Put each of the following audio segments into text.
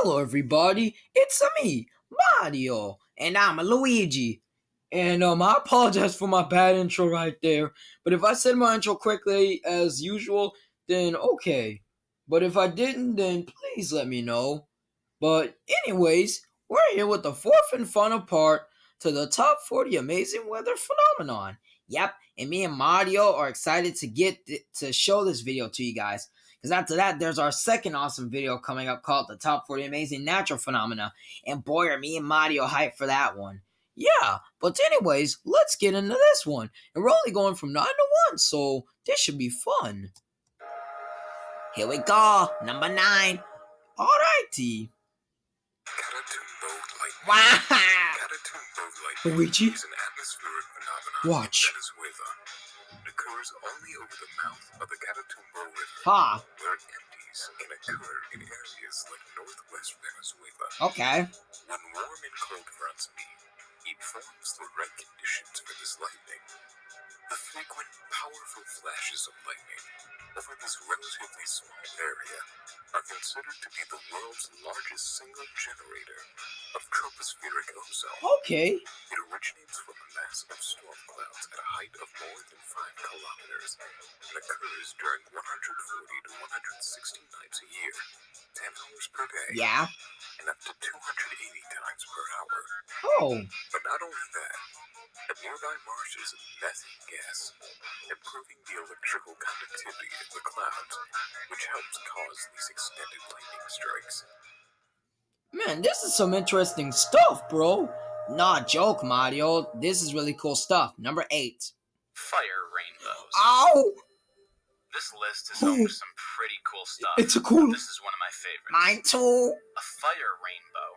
Hello, everybody. It's me, Mario, and I'm a Luigi. And um, I apologize for my bad intro right there. But if I said my intro quickly as usual, then okay. But if I didn't, then please let me know. But anyways, we're here with the fourth and final part to the top 40 amazing weather phenomenon. Yep, and me and Mario are excited to get th- to show this video to you guys. Because after that, there's our second awesome video coming up called the top 40 amazing natural phenomena. And boy, are me and Mario hyped for that one. Yeah, but anyways, let's get into this one. And we're only going from 9 to 1, so this should be fun. Here we go, number 9. Alrighty. Wow! Luigi? is an atmospheric phenomenon Watch. Over the mouth of the Catatumbo River, Ha, where it empties can occur in areas like northwest Venezuela. okay. When warm and cold fronts meet, it forms the right conditions for this lightning. The frequent, powerful flashes of lightning over this relatively small area are considered to be the world's largest single generator of tropospheric ozone. Okay. It originates from a mass of storm clouds at a height of more than 5 kilometers and occurs during 140 to 160 nights a year, 10 hours per day, Yeah. and up to 280 times per hour. Oh, But not only that, the nearby marshes emit methane gas, improving the electrical conductivity of the clouds, which helps cause these extended lightning strikes. man, this is some interesting stuff, bro. Nah, joke, Mario. This is really cool stuff. Number 8. Fire rainbows. Ow! This list is home to some pretty cool stuff. It's a cool. This is one of my favorites. Mine too. A fire rainbow,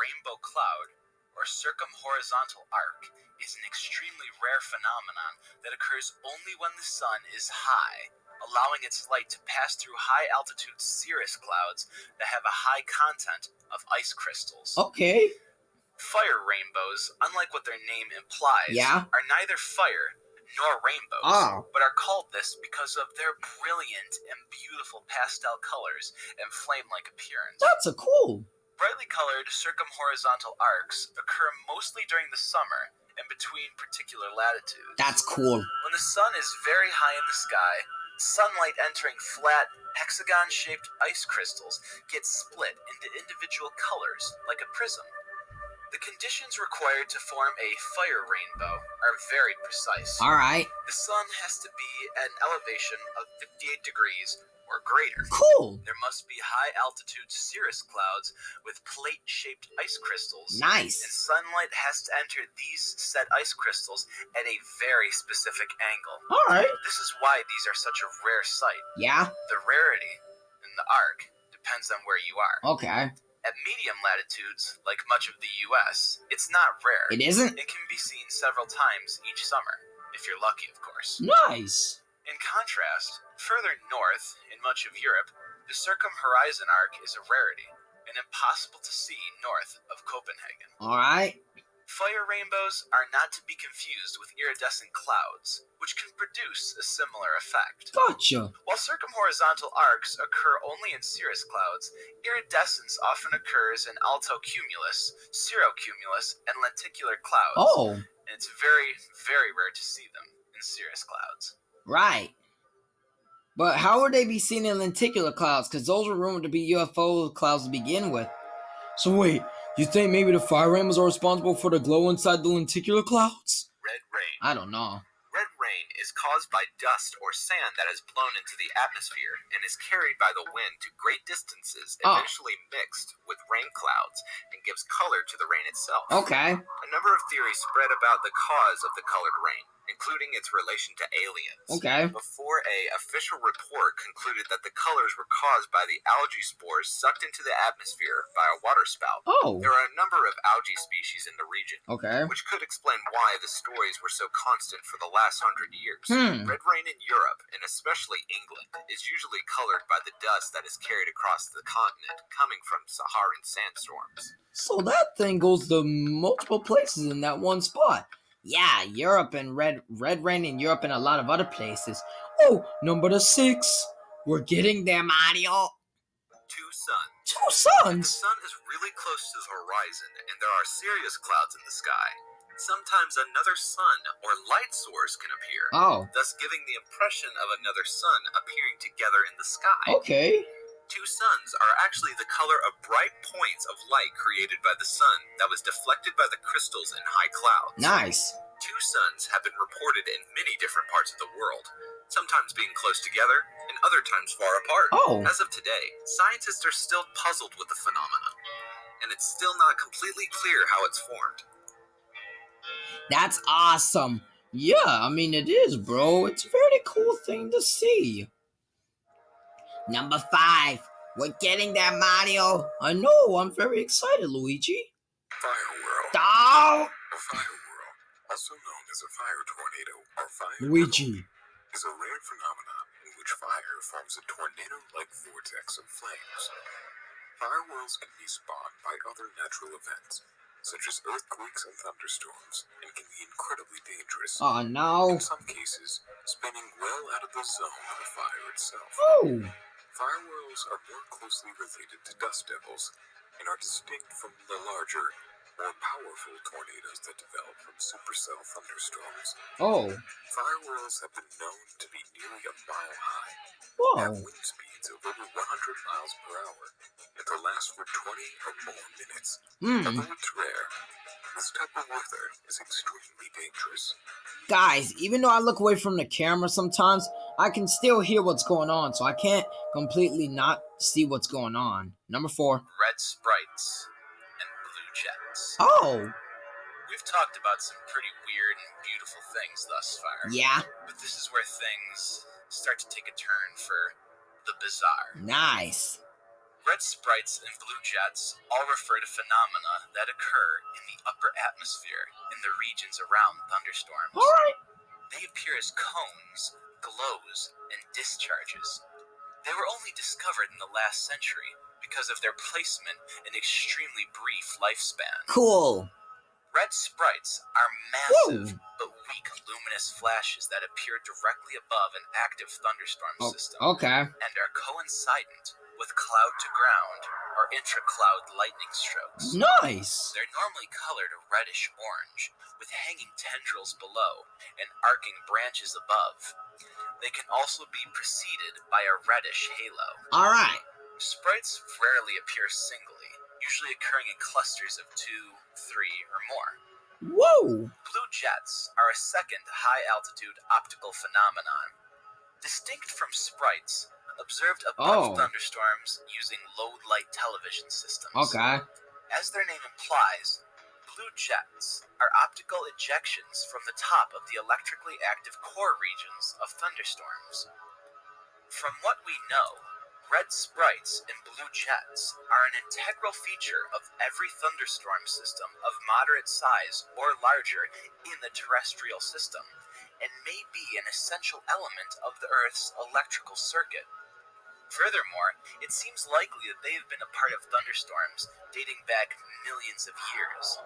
rainbow cloud, or circumhorizontal arc is an extremely rare phenomenon that occurs only when the sun is high, allowing its light to pass through high altitude cirrus clouds that have a high content of ice crystals. Okay. Fire rainbows, unlike what their name implies, Yeah? are neither fire nor rainbows, Oh. but are called this because of their brilliant and beautiful pastel colors and flame-like appearance. That's a cool. Brightly colored circumhorizontal arcs occur mostly during the summer and between particular latitudes. That's cool. When the sun is very high in the sky, sunlight entering flat, hexagon shaped ice crystals gets split into individual colors like a prism. The conditions required to form a fire rainbow are very precise. Alright. The sun has to be at an elevation of 58 degrees or greater. Cool. There must be high altitude cirrus clouds with plate shaped ice crystals. Nice. And sunlight has to enter these said ice crystals at a very specific angle. Alright. This is why these are such a rare sight. Yeah? The rarity in the arc depends on where you are. Okay. At medium latitudes, like much of the US, it's not rare. It isn't? It can be seen several times each summer, if you're lucky, of course. Nice. In contrast, further north, in much of Europe, the circumhorizon arc is a rarity and impossible to see north of Copenhagen. Alright. Fire rainbows are not to be confused with iridescent clouds, which can produce a similar effect. Gotcha. While circumhorizontal arcs occur only in cirrus clouds, iridescence often occurs in altocumulus, cirrocumulus, and lenticular clouds. Oh, And it's very, very rare to see them in cirrus clouds. right. But how would they be seen in lenticular clouds? Because those were rumored to be UFO clouds to begin with. So wait, you think maybe the fire rainbows are responsible for the glow inside the lenticular clouds? Red rain. I don't know. Rain is caused by dust or sand that has blown into the atmosphere and is carried by the wind to great distances, Oh. eventually mixed with rain clouds, and gives color to the rain itself. Okay. A number of theories spread about the cause of the colored rain, including its relation to aliens. Okay. Before a official report concluded that the colors were caused by the algae spores sucked into the atmosphere by a waterspout. Oh. There are a number of algae species in the region, Okay. which could explain why the stories were so constant for the last hundred years. Hmm. Red rain in Europe, and especially England, is usually colored by the dust that is carried across the continent coming from Saharan sandstorms. So that thing goes to multiple places in that one spot. Yeah, Europe and red red rain in Europe and a lot of other places. Oh, number the six. We're getting there, Mario. Two suns. Two suns? The sun is really close to the horizon, and there are cirrus clouds in the sky. Sometimes another sun or light source can appear, Oh, thus giving the impression of another sun appearing together in the sky. okay. Two suns are actually the color of bright points of light created by the sun that was deflected by the crystals in high clouds. Nice. Two suns have been reported in many different parts of the world, sometimes being close together and other times far apart. Oh, As of today, scientists are still puzzled with the phenomenon, and it's still not completely clear how it's formed. That's awesome. Yeah, I mean it is, bro. It's a very cool thing to see. Number five. We're getting there, Mario. I know. I'm very excited, Luigi. Fire Whirl. Oh, A fire whirl, also known as a fire tornado or fire Luigi. is a rare phenomenon in which fire forms a tornado-like vortex of flames. Fire whirls can be spawned by other natural events, such as earthquakes and thunderstorms, and can be incredibly dangerous. Oh no. In some cases, spinning well out of the zone of the fire itself. Oh, Fire whirls are more closely related to dust devils and are distinct from the larger, more powerful tornadoes that develop from supercell thunderstorms. oh, Fire whirls have been known to be nearly a mile high, whoa. have wind speeds of over 100 miles per hour, and to last for 20 or more minutes. Hmm. Although it's rare, this type of weather is extremely dangerous. Guys, even though I look away from the camera sometimes, I can still hear what's going on, so I can't completely not see what's going on. Number four. Red sprites and blue jets. Oh, We've talked about some pretty weird and beautiful things thus far, yeah. but this is where things start to take a turn for the bizarre. Nice. Red sprites and blue jets all refer to phenomena that occur in the upper atmosphere in the regions around thunderstorms. Alright. They appear as cones, glows, and discharges. They were only discovered in the last century because of their placement and extremely brief lifespan. Cool. Red sprites are massive Whoa. but weak luminous flashes that appear directly above an active thunderstorm Oh, system okay. and are coincident with cloud to ground or intra-cloud lightning strokes. Nice. They're normally colored a reddish orange, with hanging tendrils below and arcing branches above. They can also be preceded by a reddish halo. Alright. Sprites rarely appear singly, usually occurring in clusters of two, three, or more. Whoa. Blue jets are a second high altitude optical phenomenon. Distinct from sprites, observed above Oh. thunderstorms using low light television systems. Okay. As their name implies, blue jets are optical ejections from the top of the electrically active core regions of thunderstorms. From what we know, red sprites and blue jets are an integral feature of every thunderstorm system of moderate size or larger in the terrestrial system and may be an essential element of the Earth's electrical circuit. Furthermore, it seems likely that they have been a part of thunderstorms dating back millions of years.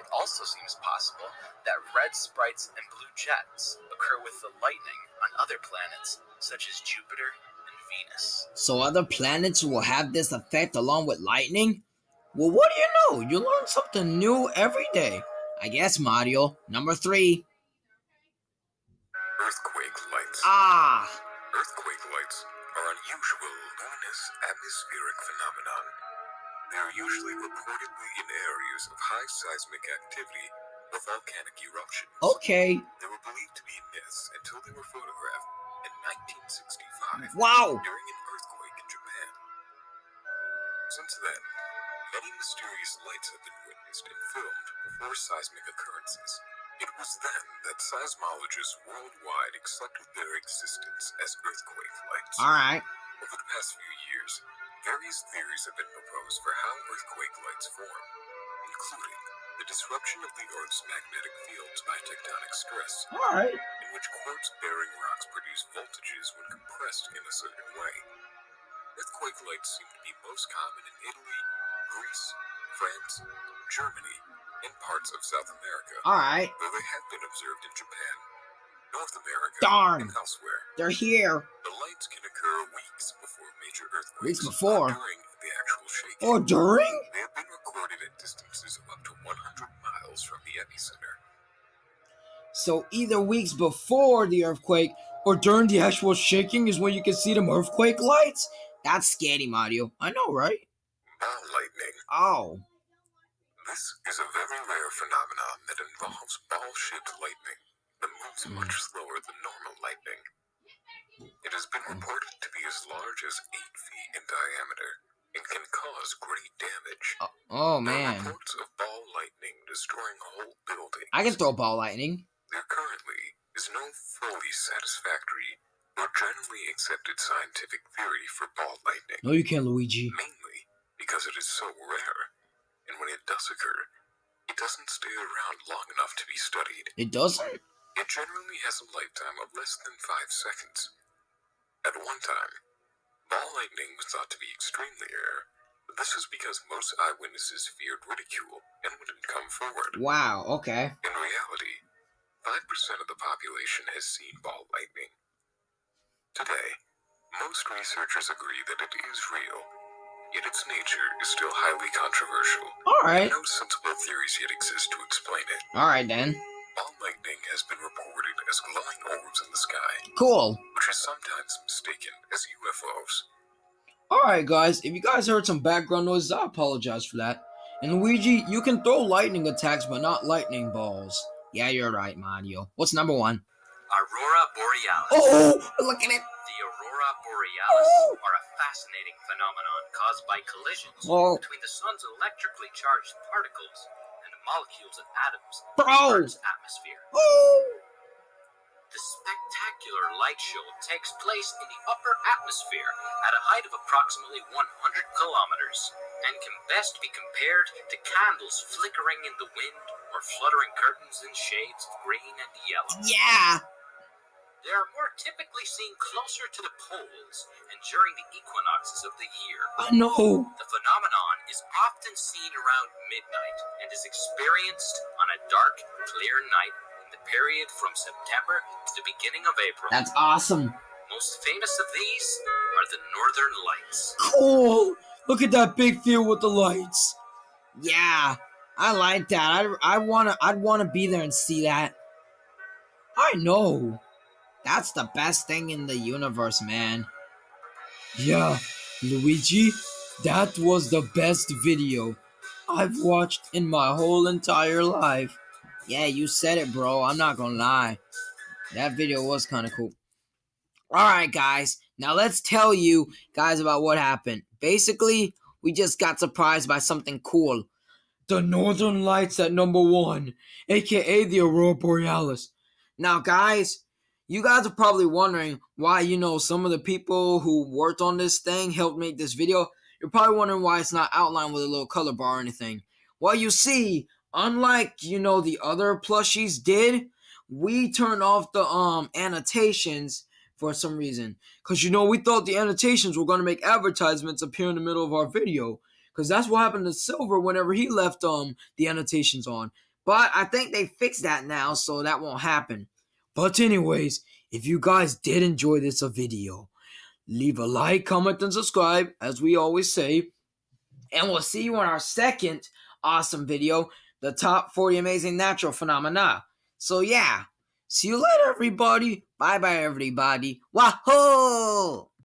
It also seems possible that red sprites and blue jets occur with the lightning on other planets, such as Jupiter Venus. So other planets will have this effect along with lightning? Well, what do you know? You learn something new every day. I guess, Mario. Number three. Earthquake lights. Ah. Earthquake lights are unusual luminous atmospheric phenomenon. They are usually reportedly in areas of high seismic activity or volcanic eruptions. Okay. They were believed to be myths until they were photographed in 1965 Wow. during an earthquake in Japan. Since then, many mysterious lights have been witnessed and filmed before seismic occurrences. It was then that seismologists worldwide accepted their existence as earthquake lights. Alright. Over the past few years, various theories have been proposed for how earthquake lights form, including the disruption of the Earth's magnetic fields by tectonic stress, Alright. in which quartz-bearing rocks produce voltages when compressed in a certain way. Earthquake lights seem to be most common in Italy, Greece, France, Germany, and parts of South America, Alright. though they have been observed in Japan, North America, Darn. and elsewhere. They're here. The lights can occur weeks before major earthquakes. Weeks before? not during the actual shaking. Or during? They have been recorded at distances of up to 100 miles from the epicenter. So either weeks before the earthquake or during the actual shaking is when you can see them earthquake lights? That's scary, Mario. I know, right? Ball lightning. Oh. This is a very rare phenomenon that involves ball-shaped lightning that moves Hmm. much slower than normal lightning. It has been reported to be as large as 8 feet in diameter and can cause great damage. Oh, oh There are man. reports of ball lightning destroying whole buildings. I can throw ball lightning. There currently is no fully satisfactory or generally accepted scientific theory for ball lightning, No, you can't, Luigi. mainly because it is so rare, and when it does occur, it doesn't stay around long enough to be studied. It doesn't? It generally has a lifetime of less than five seconds. At one time, ball lightning was thought to be extremely rare, but this was because most eyewitnesses feared ridicule and wouldn't come forward. Wow, okay. In reality, 5% of the population has seen ball lightning. Today, most researchers agree that it is real, yet its nature is still highly controversial. Alright. No sensible theories yet exist to explain it. Alright then. Ball lightning has been reported as glowing orbs in the sky, Cool. Alright, guys. If you guys heard some background noises, I apologize for that. And Luigi, you can throw lightning attacks, but not lightning balls. Yeah, you're right, Mario. What's number one? Aurora Borealis. Oh, look at it. The aurora borealis Oh. are a fascinating phenomenon caused by collisions Oh. between the sun's electrically charged particles and the molecules of atoms in Bro. Earth's atmosphere. Oh. The spectacular light show takes place in the upper atmosphere at a height of approximately 100 kilometers and can best be compared to candles flickering in the wind or fluttering curtains in shades of green and yellow. Yeah. They are more typically seen closer to the poles and during the equinoxes of the year. Uh, I know. The phenomenon is often seen around midnight and is experienced on a dark, clear night the period from September to the beginning of April. That's awesome. Most famous of these are the Northern Lights. Cool. Look at that big field with the lights. Yeah, I like that. I, I wanna I'd wanna be there and see that. I know. That's the best thing in the universe, man. Yeah, Luigi, that was the best video I've watched in my whole entire life. Yeah, you said it, bro. I'm not gonna lie. That video was kind of cool. Alright, guys. Now let's tell you guys about what happened. Basically, we just got surprised by something cool. The Northern Lights at number one, aka the Aurora Borealis. Now, guys, you guys are probably wondering why, you know, some of the people who worked on this thing helped make this video. You're probably wondering why it's not outlined with a little color bar or anything. Well, you see, unlike, you know, the other plushies did, we turned off the um annotations for some reason. Because, you know, we thought the annotations were going to make advertisements appear in the middle of our video. Because that's what happened to Silver whenever he left um the annotations on. But I think they fixed that now, so that won't happen. But anyways, if you guys did enjoy this video, leave a like, comment, and subscribe, as we always say. And we'll see you in our second awesome video, the top 40 amazing natural phenomena. So yeah, see you later, everybody. Bye bye, everybody. Wahoo!